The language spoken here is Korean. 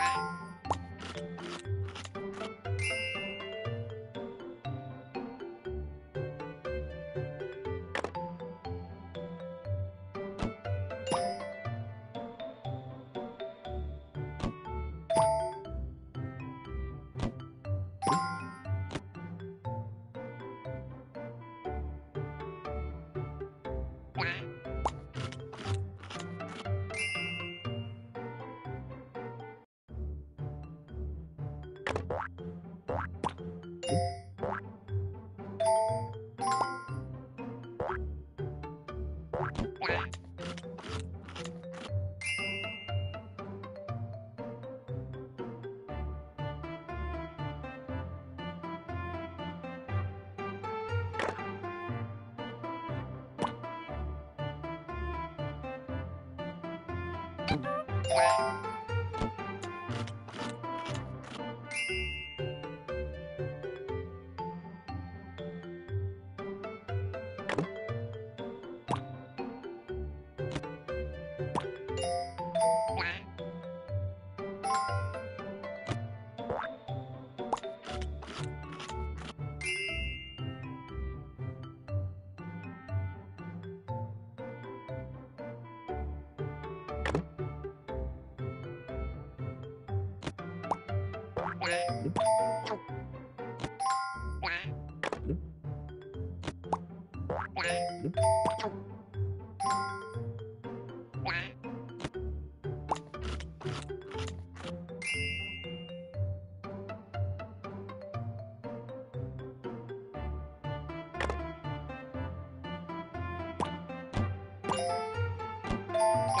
Bye. Thank you. Wow.